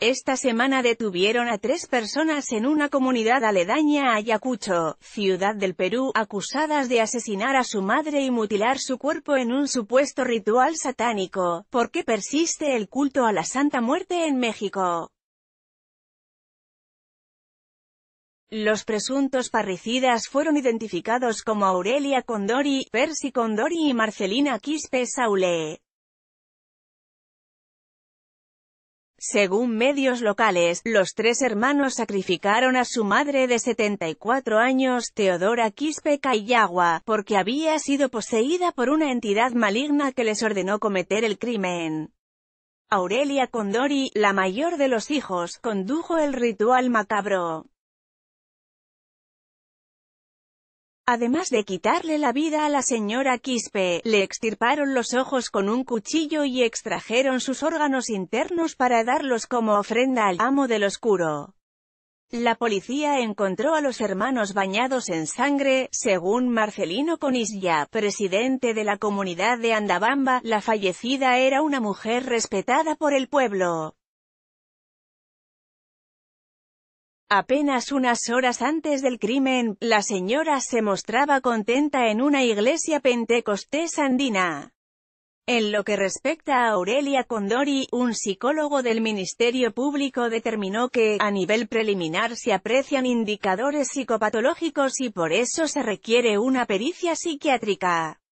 Esta semana detuvieron a tres personas en una comunidad aledaña a Ayacucho, ciudad del Perú, acusadas de asesinar a su madre y mutilar su cuerpo en un supuesto ritual satánico. ¿Por qué persiste el culto a la Santa Muerte en México? Los presuntos parricidas fueron identificados como Aurelia Condori, Percy Condori y Marcelina Quispe Saule. Según medios locales, los tres hermanos sacrificaron a su madre de 74 años, Teodora Quispe Cayagua, porque había sido poseída por una entidad maligna que les ordenó cometer el crimen. Aurelia Condori, la mayor de los hijos, condujo el ritual macabro. Además de quitarle la vida a la señora Quispe, le extirparon los ojos con un cuchillo y extrajeron sus órganos internos para darlos como ofrenda al amo del oscuro. La policía encontró a los hermanos bañados en sangre, según Marcelino Conisya, presidente de la comunidad de Andabamba, la fallecida era una mujer respetada por el pueblo. Apenas unas horas antes del crimen, la señora se mostraba contenta en una iglesia pentecostés andina. En lo que respecta a Aurelia Condori, un psicólogo del Ministerio Público determinó que, a nivel preliminar se aprecian indicadores psicopatológicos y por eso se requiere una pericia psiquiátrica.